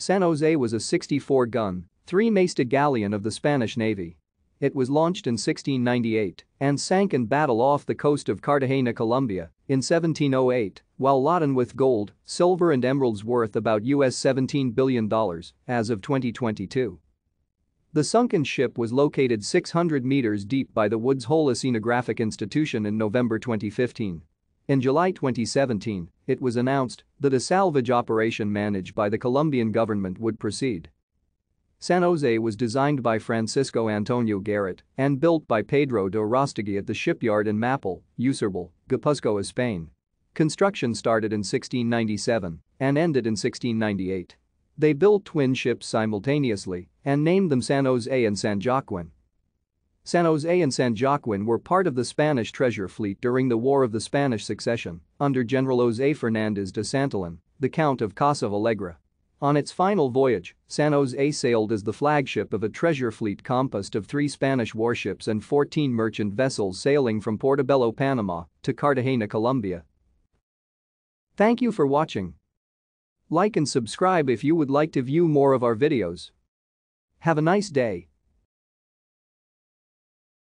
San Jose was a 64-gun, three-masted galleon of the Spanish Navy. It was launched in 1698 and sank in battle off the coast of Cartagena, Colombia in 1708 while laden with gold, silver and emeralds worth about US $17 billion as of 2022. The sunken ship was located 600 meters deep by the Woods Hole Oceanographic Institution in November 2015. In July 2017, it was announced that a salvage operation managed by the Colombian government would proceed. San Jose was designed by Francisco Antonio Garrote and built by Pedro de Aróstegui at the shipyard in Mapil, Usurbil, Guipuzcoa, Spain. Construction started in 1697 and ended in 1698. They built twin ships simultaneously and named them San Jose and San Joaquin. San Jose and San Joaquin were part of the Spanish treasure fleet during the War of the Spanish Succession under General José Fernández de Santillán, the Count of Casa Alegre. On its final voyage, San Jose sailed as the flagship of a treasure fleet composed of three Spanish warships and 14 merchant vessels sailing from Portobelo, Panama to Cartagena, Colombia. Thank you for watching. Like and subscribe if you would like to view more of our videos. Have a nice day.